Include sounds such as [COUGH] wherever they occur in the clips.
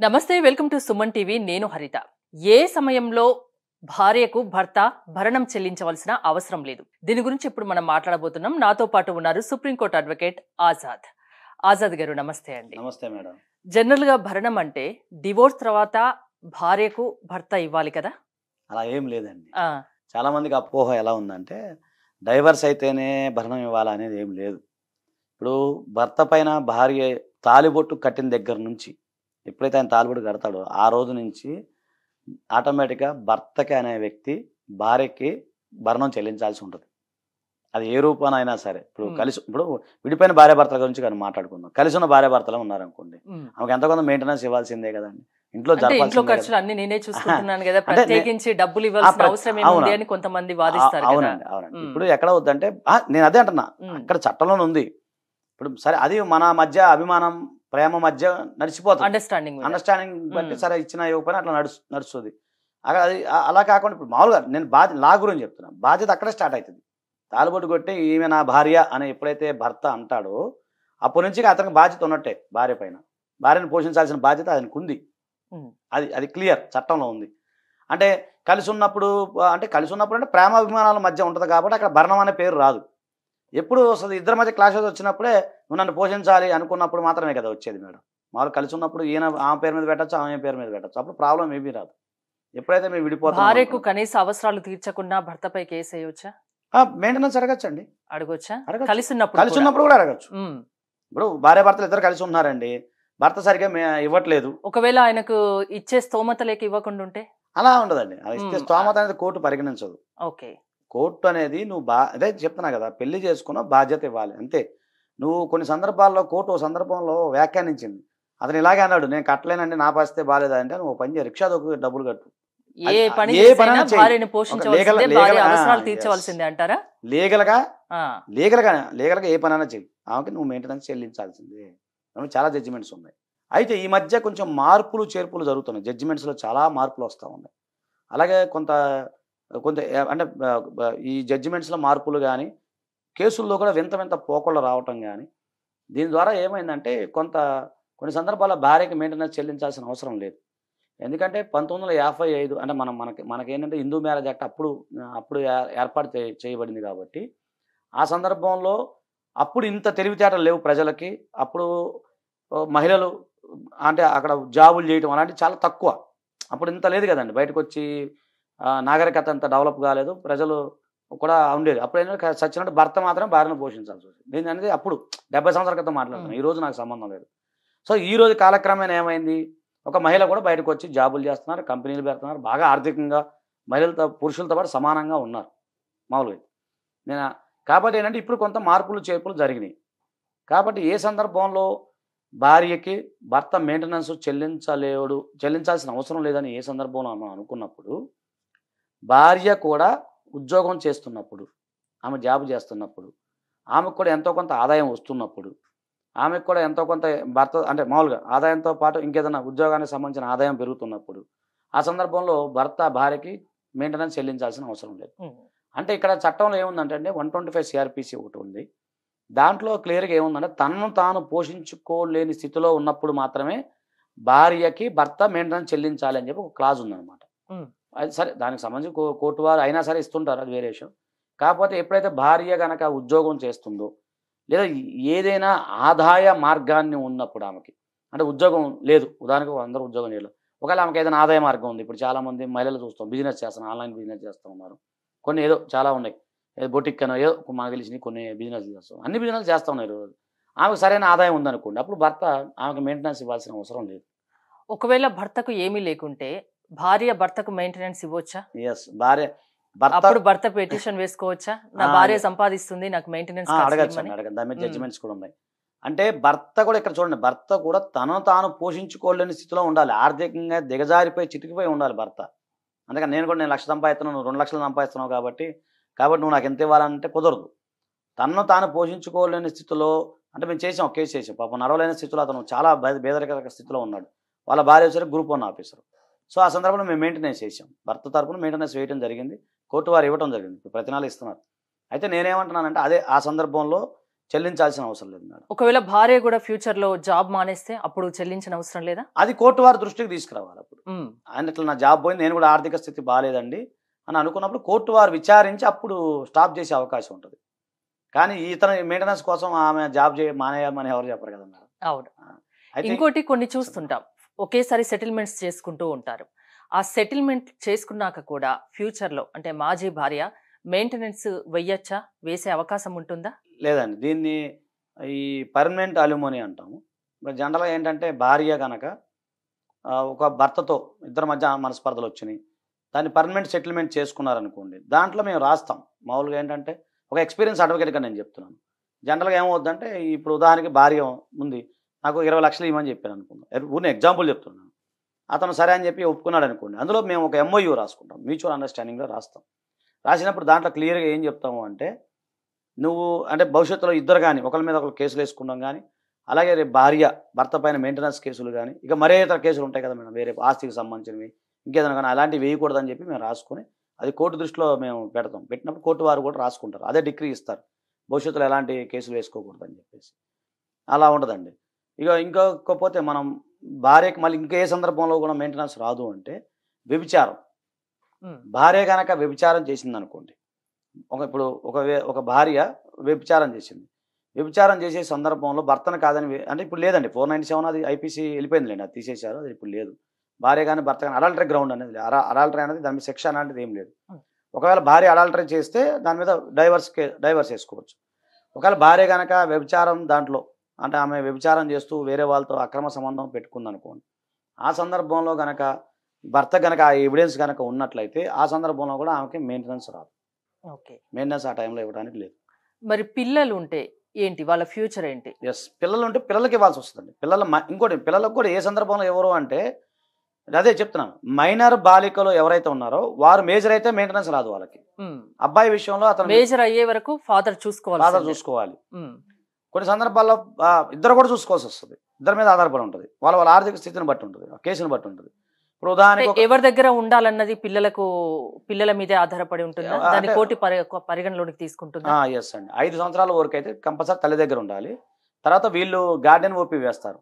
నమస్తే welcome to Suman TV. నేను హరిత. ఏ సమయంలో భార్యకు భర్త భరణం చెల్లించవలసిన అవసరం లేదు? దీని గురించి ఇప్పుడు మనం మాట్లాడబోతున్నాం. నాతో పాటు ఉన్నారు సుప్రీంకోర్టు అడ్వకేట్ ఆజాద్. ఆజాద్ గారు నమస్తే అండి. నమస్తే మేడం. జనరల్గా భరణం అంటే డివోర్స్ తర్వాత భార్యకు భర్త ఇవ్వాలి కదా? అలా ఏం లేదండి. చాలా మందికి అపోహ ఎలా ఉందంటే డైవర్స్ అయితేనే భరణం ఇవ్వాలా అనేది ఏం లేదు. ఇప్పుడు భర్త పైన భార్య తాలిబొట్టు కట్టిన దగ్గర నుంచి ఎప్పుడైతే ఆయన తాలిబొట్టు కడతాడో ఆ రోజు నుంచి ఆటోమేటిక్గా భర్తకి అనే వ్యక్తి భార్యకి భరణం చెల్లించాల్సి ఉంటుంది అది ఏ రూపానైనా సరే ఇప్పుడు. కలిసి ఇప్పుడు విడిపోయిన భార్య భర్తల గురించి కానీ మాట్లాడుకుందాం కలిసి ఉన్న భార్య భర్తలు ఉన్నారనుకోండి. ఆమెకు ఎంత కొంత మెయింటెనెన్స్ ఇవ్వాల్సిందే కదండి ఇంట్లో. ఖర్చులు అన్ని నేనే [LAUGHS] చూసుకుంటున్నాను కదా ప్రత్యేకించి డబ్బులు ఇవ్వాల్సిన అవసరం ఏముంది అవునా. అని కొంతమంది వాదిస్తారు అవునండి అవునండి. ఇప్పుడు ఎక్కడ వద్దంటే నేను అదే అంటున్నా అక్కడ చట్టంలోనే ఉంది ఇప్పుడు సరే అది మన మధ్య అభిమానం ప్రేమ మధ్య నడిచిపోతుంది. అండర్స్టాండింగ్. అండర్స్టాండింగ్ బట్టి ఉమ్. సరే ఇచ్చిన ఇవ్వకపోయినా అట్లా నడుస్తు నడుస్తుంది. అక్కడ అది అలా కాకుండా ఇప్పుడు మామూలుగా నేను బాధ్యత లా గురించి చెప్తున్నా. బాధ్యత అక్కడే స్టార్ట్ అవుతుంది తాలుబొట్టు కొట్టి ఈమె నా భార్య అని ఎప్పుడైతే భర్త అంటాడో అప్పటి నుంచి అతనికి బాధ్యత ఉన్నట్టే భార్య పైన. భార్యను పోషించాల్సిన బాధ్యత ఆయనకు ఉంది. ఉమ్. అది అది క్లియర్ చట్టంలో ఉంది. అంటే కలిసి ఉన్నప్పుడు అంటే కలిసి ఉన్నప్పుడు అంటే ప్రేమాభిమానాల మధ్య ఉంటుంది కాబట్టి అక్కడ భరణం అనే పేరు రాదు. ఎప్పుడు వస్తుంది. ఇద్దరి మధ్య క్లాషెస్ వచ్చినప్పుడే నువ్వు నన్ను పోషించాలి అనుకున్నప్పుడు మాత్రమే కదా వచ్చేది మేడం. మామూలు కలిసి ఉన్నప్పుడు ఈయన ఆమె పేరు మీద పెట్టచ్చు ఆమె పేరు మీద పెట్టచ్చు. అప్పుడు ప్రాబ్లం ఏమీ రాదు. ఎప్పుడైతే మేము విడిపోతాం భార్యకు కనీస అవసరాలు తీర్చకుండా భర్తపై కేసు వేయొచ్చా? మెయింటెనెన్స్ అడగచ్చండి. అడగొచ్చా. కలిసి ఉన్నప్పుడు కలిసి కూడా? ఉన్నప్పుడు కూడా అడగచ్చు. ఇప్పుడు భార్య భర్తలు ఇద్దరు కలిసి ఉన్నారండి. భర్త సరిగ్గా ఇవ్వట్లేదు. ఒకవేళ ఆయనకు ఇచ్చే స్తోమత లేక ఇవ్వకుండా ఉంటే? అలా ఉండదండి. ఇస్తే. స్తోమత అనేది కోర్టు పరిగణించదు. ఓకే. కోర్టు అనేది నువ్వు బా అదే చెప్తున్నా కదా పెళ్ళి చేసుకున్న బాధ్యత ఇవ్వాలి అంతే. నువ్వు కొన్ని సందర్భాల్లో కోర్టు ఓ సందర్భంలో వ్యాఖ్యానించింది. అతను ఇలాగే అన్నాడు నేను కట్టలేనండి నా పరిస్థితి బాగాలేదా అంటే నువ్వు పని చేయి రిక్షా దొక్కు డబ్బులు కట్టు. ఏ పని ఏ పనైనా చెయ్యి. ఏ పనైనా ఆమెకి నువ్వు మెయింటెనెన్స్ చెల్లించాల్సిందే. చాలా జడ్జిమెంట్స్ ఉన్నాయి. అయితే ఈ మధ్య కొంచెం మార్పులు చేర్పులు జరుగుతున్నాయి. జడ్జిమెంట్స్లో చాలా మార్పులు వస్తూ ఉన్నాయి. అలాగే కొంత కొంత అంటే ఈ జడ్జిమెంట్స్లో మార్పులు కానీ కేసుల్లో కూడా వింత వింత పోకళ్ళు రావటం కానీ దీని ద్వారా ఏమైందంటే కొంత కొన్ని సందర్భాల్లో భార్యకి మెయింటెనెన్స్ చెల్లించాల్సిన అవసరం లేదు. ఎందుకంటే పంతొమ్మిది వందల యాభై ఐదు అంటే మనం మనకి మనకేంటంటే హిందూ మ్యారేజ్ యాక్ట్ అప్పుడు అప్పుడు ఏ- ఏర్పాటు చేయబడింది కాబట్టి ఆ సందర్భంలో అప్పుడు ఇంత తెలివితేటలు లేవు ప్రజలకి. అప్పుడు మహిళలు అంటే అక్కడ జాబులు చేయటం అలాంటివి చాలా తక్కువ. అప్పుడు ఇంత లేదు కదండి. బయటకు వచ్చి నాగరికత అంత డెవలప్ కాలేదు. ప్రజలు కూడా ఉండేది. అప్పుడు ఏంటంటే సచ్చినట్టు భర్త మాత్రం భార్యను పోషించాల్సి వచ్చింది దీని అనేది అప్పుడు డెబ్బై సంవత్సరాల క్రితం మాట్లాడుతున్నాను ఈ రోజు నాకు సంబంధం లేదు. సో ఈ రోజు కాలక్రమేణా ఏమైంది? ఒక మహిళ కూడా బయటకు వచ్చి జాబులు చేస్తున్నారు కంపెనీలు పెడుతున్నారు. బాగా ఆర్థికంగా మహిళలతో పురుషులతో పాటు సమానంగా ఉన్నారు. మామూలుగా. నేను? కాబట్టి ఏంటంటే ఇప్పుడు కొంత మార్పులు చేర్పులు జరిగినాయి. కాబట్టి ఏ సందర్భంలో భార్యకి భర్త మెయింటెనెన్స్ చెల్లించలేడు చెల్లించాల్సిన అవసరం లేదని ఏ సందర్భంలో మనం అనుకున్నప్పుడు భార్య కూడా ఉద్యోగం చేస్తున్నప్పుడు ఆమె జాబ్ చేస్తున్నప్పుడు ఆమెకు కూడా ఎంతో కొంత ఆదాయం వస్తున్నప్పుడు ఆమెకు కూడా ఎంతో కొంత భర్త అంటే మామూలుగా ఆదాయంతో పాటు ఇంకేదైనా ఉద్యోగానికి సంబంధించిన ఆదాయం పెరుగుతున్నప్పుడు ఆ సందర్భంలో భర్త భార్యకి మెయింటెనెన్స్ చెల్లించాల్సిన అవసరం లేదు. అంటే ఇక్కడ చట్టంలో ఏముందంటే అండి వన్ ట్వంటీ ఫైవ్ సిఆర్పిసి ఒకటి ఉంది దాంట్లో క్లియర్గా ఏముందంటే తనను తాను పోషించుకోలేని స్థితిలో ఉన్నప్పుడు మాత్రమే భార్యకి భర్త మెయింటెనెన్స్ చెల్లించాలి అని చెప్పి ఒక క్లాజ్ ఉందన్నమాట ఉమ్. అది సరే దానికి సంబంధించి కో- కోర్టు వారు అయినా సరే ఇస్తుంటారు అది వేరే విషయం కాకపోతే ఎప్పుడైతే భార్య కనుక ఉద్యోగం చేస్తుందో లేదా ఏదైనా ఆదాయ మార్గాన్ని ఉన్నప్పుడు ఆమెకి అంటే ఉద్యోగం లేదు ఉదాహరణకు అందరూ ఉద్యోగం చేయలేదు ఒకవేళ ఆమెకి ఏదైనా ఆదాయ మార్గం ఉంది ఇప్పుడు చాలా మంది మహిళలు చూస్తాం బిజినెస్ చేస్తున్నారు ఆన్లైన్ బిజినెస్ చేస్తూ ఉన్నారు. కొన్ని ఏదో చాలా ఉన్నాయి. ఏదో బొటిక్ అనో ఏదో మాకు తెలిసినవి కొన్ని బిజినెస్ చేస్తాం. అన్ని బిజినెస్ చేస్తూ ఉన్నాయి రోజు ఆమెకు సరైన ఆదాయం ఉందనుకోండి అప్పుడు భర్త ఆమెకు మెయింటెనెన్స్ ఇవ్వాల్సిన అవసరం లేదు. ఒకవేళ భర్తకు ఏమీ లేకుంటే భార్య భర్తకు మెయింటెనెన్స్ ఇవ్వచ్చా? ఎస్ భార్య భర్త అప్పుడు భర్త పిటిషన్ వేసుకోవచ్చా? నా భార్య. సంపాదిస్తుంది నాకు మెయింటెనెన్స్ ఆ, అడగచ్చు అండి అడగచ్చు దాని మీద మ్మ్. జడ్జిమెంట్స్ కూడా ఉన్నాయి. అంటే భర్త కూడా ఇక్కడ చూడండి భర్త కూడా తను తాను పోషించుకోలేని స్థితిలో ఉండాలి. ఆర్థికంగా దిగజారిపోయి చితికిపోయి ఉండాలి భర్త. అందుకని నేను కూడా నేను లక్ష సంపాదిస్తున్నాను నువ్వు రెండు లక్షలు సంపాదిస్తున్నావు కాబట్టి కాబట్టి నువ్వు నాకు ఎంత ఇవ్వాలంటే కుదరదు. తనను తాను పోషించుకోలేని స్థితిలో అంటే మేము చేసాం ఒక కేసు చేసాం. పాపం నడవలేని స్థితిలో అతను చాలా బే- పేదరిక స్థితిలో ఉన్నాడు. వాళ్ళ భార్య వచ్చారు గ్రూప్ వన్ ఆఫీసర్ సో ఆ సందర్భంలో మేము మెయింటెనెన్స్ చేసాం భర్త తరపున మెయింటెనెన్స్ వేయడం జరిగింది. కోర్టు వారు ఇవ్వడం జరిగింది. ఇప్పుడు ప్రతి నెల ఇస్తున్నారు. అయితే నేనేమంటున్నానంటే అదే ఆ సందర్భంలో చెల్లించాల్సిన అవసరం లేదు మేడం. ఒకవేళ భార్య కూడా ఫ్యూచర్లో జాబ్ మానేస్తే అప్పుడు చెల్లించిన అవసరం లేదా? అది కోర్టు వారి దృష్టికి తీసుకురావాలి అప్పుడు. ఆయన ఇట్లా నా జాబ్ పోయింది నేను కూడా ఆర్థిక స్థితి బాగాలేదండి అని అనుకున్నప్పుడు కోర్టు వారు విచారించి అప్పుడు స్టాప్ చేసే అవకాశం ఉంటుంది. కానీ ఇతను మెయింటెనెన్స్ కోసం ఆమె జాబ్ చేయ మానేయమని ఎవరు చెప్పరు కదా మేడం. అవును. ఇంకోటి కొన్ని చూస్తుంటాం. ఒకేసారి సెటిల్మెంట్స్ చేసుకుంటూ ఉంటారు. ఆ సెటిల్మెంట్ చేసుకున్నాక కూడా ఫ్యూచర్లో అంటే మాజీ భార్య మెయింటెనెన్స్ వెయ్యొచ్చా? వేసే అవకాశం ఉంటుందా? లేదండి. దీన్ని ఈ పర్మనెంట్ అల్యూమోని అంటాము. జనరల్గా ఏంటంటే భార్య కనుక ఒక భర్తతో ఇద్దరి మధ్య మనస్పర్ధలు వచ్చినాయి. దాన్ని పర్మనెంట్ సెటిల్మెంట్ చేసుకున్నారనుకోండి దాంట్లో మేము రాస్తాం. మామూలుగా ఏంటంటే ఒక ఎక్స్పీరియన్స్ అడ్వకేట్గా నేను చెప్తున్నాను. జనరల్గా ఏమవుద్దంటే ఇప్పుడు ఉదాహరణకి భార్య ఉంది. నాకు ఇరవై లక్షలు ఇవ్వమని చెప్పాను అనుకుందాం ఊరిని ఎగ్జాంపుల్ చెప్తున్నాను అతను సరే అని చెప్పి ఒప్పుకున్నాడు అనుకోండి. అందులో మేము ఒక ఎంఓయూ రాసుకుంటాం. మ్యూచువల్ అండర్స్టాండింగ్లో రాస్తాం. రాసినప్పుడు దాంట్లో క్లియర్గా ఏం చెప్తాము అంటే నువ్వు అంటే భవిష్యత్తులో ఇద్దరు కానీ ఒకరి మీద ఒకరు కేసులు వేసుకున్నాం కానీ అలాగే రేపు భార్య భర్త పైన మెయింటెనెన్స్ కేసులు కానీ ఇక మరే ఇతర కేసులు ఉంటాయి కదా మేడం. వేరే ఆస్తికి సంబంధించినవి ఇంకేదైనా కానీ అలాంటివి వేయకూడదని చెప్పి మేము రాసుకొని అది కోర్టు దృష్టిలో మేము పెడతాం. పెట్టినప్పుడు కోర్టు వారు కూడా రాసుకుంటారు. అదే డిగ్రీ ఇస్తారు. భవిష్యత్తులో ఎలాంటి కేసులు వేసుకోకూడదని చెప్పేసి. అలా ఉండదండి. ఇక ఇంకొకపోతే మనం భార్యకి మళ్ళీ ఇంకే సందర్భంలో కూడా మెయింటెనెన్స్ రాదు అంటే వ్యభిచారం. భార్య కనుక వ్యభిచారం చేసింది అనుకోండి ఒక ఇప్పుడు ఒక ఒక భార్య వ్యభిచారం చేసింది. వ్యభిచారం చేసే సందర్భంలో భర్తను కాదని అంటే ఇప్పుడు లేదండి ఫోర్ నైన్టీ సెవెన్ అది ఐపీసీ వెళ్ళిపోయింది లేండి అది తీసేశారు అది ఇప్పుడు లేదు. భార్య కానీ భర్త కానీ అడల్టరీ గ్రౌండ్ అనేది లేదు. అడల్టరీ అనేది దాని మీద శిక్ష అలాంటిది ఏం లేదు. ఒకవేళ భార్య అడల్టరీ చేస్తే దాని మీద డైవర్స్ కే డైవర్స్ వేసుకోవచ్చు ఒకవేళ భార్య కనుక వ్యభిచారం దాంట్లో అంటే ఆమె వ్యభిచారం చేస్తూ వేరే వాళ్ళతో అక్రమ సంబంధం పెట్టుకుంది అనుకోండి ఆ సందర్భంలో గనక భర్త గనక ఆ ఎవిడెన్స్ కనుక ఉన్నట్లయితే ఆ సందర్భంలో కూడా ఆమెకి మెయింటెనెన్స్ రాదు. ఓకే. మెయింటెనెన్స్ ఆ టైంలో ఇవ్వడానికి లేదు. మరి పిల్లలు ఉంటే ఏంటి? వాళ్ళ ఫ్యూచర్ ఏంటి? ఎస్ పిల్లలు ఉంటే పిల్లలకి ఇవ్వాల్సి వస్తుందండి. పిల్లల ఇంకోటి పిల్లలకు కూడా ఏ సందర్భంలో ఎవరు అంటే అదే చెప్తున్నాను. మైనర్ బాలికలు ఎవరైతే ఉన్నారో వారు మేజర్ అయితే మెయింటెనెన్స్ రాదు వాళ్ళకి. అబ్బాయి విషయంలో అతను మేజర్ అయ్యే వరకు ఫాదర్ చూసుకోవాలి చూసుకోవాలి. ఉమ్, కొన్ని సందర్భాల్లో ఇద్దరు కూడా చూసుకోవాల్సి వస్తుంది. ఇద్దరి మీద ఆధారపడి ఉంటుంది. వాళ్ళ వాళ్ళ ఆర్థిక స్థితిని బట్టి ఉంటుంది కేసుని బట్టి ఉంటుంది. ఇప్పుడు ఉదాహరణకి ఎవరి దగ్గర ఉండాలన్నది పిల్లలకు పిల్లల మీదే ఆధారపడి ఉంటుందా? కోటి పరి- పరిగణలోకి తీసుకుంటుందా? ఎస్ అండి. ఐదు సంవత్సరాల వరకు అయితే కంపల్సరీ తల్లి దగ్గర ఉండాలి. తర్వాత వీళ్ళు గార్డెన్ ఓపీ వేస్తారు.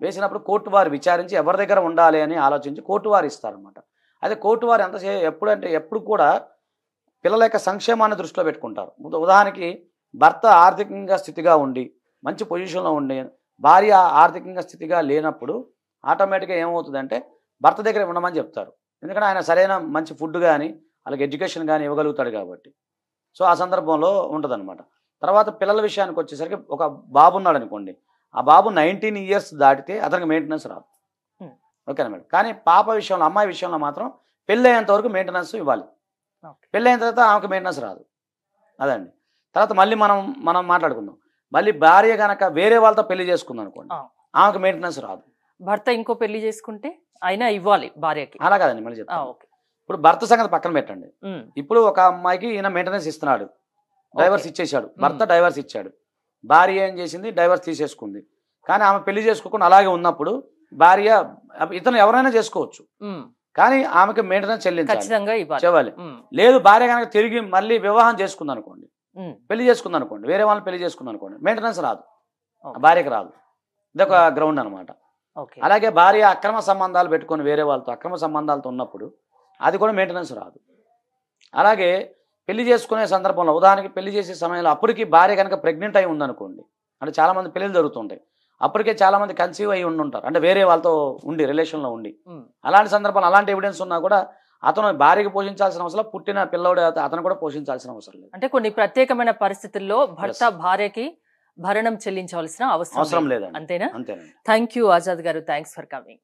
వేసినప్పుడు కోర్టు వారు విచారించి ఎవరి దగ్గర ఉండాలి అని ఆలోచించి కోర్టు వారు ఇస్తారనమాట అదే కోర్టు వారు ఎంత ఎప్పుడంటే ఎప్పుడు కూడా పిల్లల యొక్క సంక్షేమాన్ని దృష్టిలో పెట్టుకుంటారు. ఉదా- ఉదాహరణకి భర్త ఆర్థికంగా స్థితిగా ఉండి మంచి పొజిషన్లో ఉండి భార్య ఆర్థికంగా స్థితిగా లేనప్పుడు ఆటోమేటిక్గా ఏమవుతుందంటే భర్త దగ్గర ఉండమని చెప్తారు. ఎందుకంటే ఆయన సరైన మంచి ఫుడ్ కానీ వాళ్ళకి ఎడ్యుకేషన్ కానీ ఇవ్వగలుగుతాడు కాబట్టి. సో ఆ సందర్భంలో ఉంటుందన్నమాట. తర్వాత పిల్లల విషయానికి వచ్చేసరికి ఒక బాబు ఉన్నాడు అనుకోండి. ఆ బాబు నైన్టీన్ ఇయర్స్ దాటితే అతనికి మెయింటెనెన్స్ రాదు. ఓకేనా మేడం కానీ పాప విషయంలో అమ్మాయి విషయంలో మాత్రం పెళ్ళి అయ్యేంత వరకు మెయింటెనెన్స్ ఇవ్వాలి. పెళ్ళి అయిన తర్వాత ఆమెకు మెయింటెనెన్స్ రాదు. అదండి. తర్వాత మళ్ళీ మనం మనం మాట్లాడుకుందాం. మళ్ళీ భార్య కనుక వేరే వాళ్ళతో పెళ్ళి చేసుకుంది అనుకోండి. ఆమెకు మెయింటెనెన్స్ రాదు. భర్త ఇంకో పెళ్ళి చేసుకుంటే అయినా ఇవ్వాలి భార్యకి. అలా కాదండి మళ్ళీ చెప్తాను. ఓకే. ఇప్పుడు భర్త సంగతి పక్కన పెట్టండి. ఇప్పుడు ఒక అమ్మాయికి ఈయన మెయింటెనెన్స్ ఇస్తున్నాడు. Divorce okay. ఇచ్చేశాడు. భర్త డైవర్స్ ఇచ్చాడు. భార్య ఏం చేసింది? డైవర్స్ తీసేసుకుంది. కానీ ఆమె పెళ్ళి చేసుకోకుండా అలాగే ఉన్నప్పుడు భార్య ఇతను ఎవరైనా చేసుకోవచ్చు. కానీ ఆమెకి మెయింటెనెన్స్ చెల్లించాలి. లేదు భార్య కనుక తిరిగి మళ్ళీ వివాహం చేసుకుంది అనుకోండి పెళ్ళి చేసుకుంది అనుకోండి వేరే వాళ్ళని పెళ్ళి చేసుకుంది అనుకోండి మెయింటెనెన్స్ రాదు. భార్యకి రాదు. ఇదొక గ్రౌండ్ అనమాట అలాగే భార్య అక్రమ సంబంధాలు పెట్టుకొని వేరే వాళ్ళతో అక్రమ సంబంధాలతో ఉన్నప్పుడు అది కూడా మెయింటెనెన్స్ రాదు. అలాగే పెళ్ళి చేసుకునే సందర్భంలో ఉదాహరణకి పెళ్ళి చేసే సమయంలో అప్పటికి భార్య కనుక ప్రెగ్నెంట్ అయి ఉందనుకోండి అంటే చాలా మంది పెళ్ళిళ్ళు జరుగుతుంటాయి అప్పటికే చాలా మంది కన్సీవ్ అయి ఉండి ఉంటారు అంటే వేరే వాళ్ళతో ఉండి రిలేషన్లో ఉండి. అలాంటి సందర్భాలు అలాంటి ఎవిడెన్స్ ఉన్నా కూడా అతను భార్యకి పోషించాల్సిన అవసరం పుట్టిన పిల్లవాడు అత- అతను కూడా పోషించాల్సిన అవసరం లేదు. అంటే కొన్ని ప్రత్యేకమైన పరిస్థితుల్లో భర్త భార్యకి భరణం చెల్లించవలసిన అవసరం అవసరం లేదు. లేదండి. అంతేనా? అంతేనండి. థ్యాంక్ యూ ఆజాద్ గారు. Thanks for coming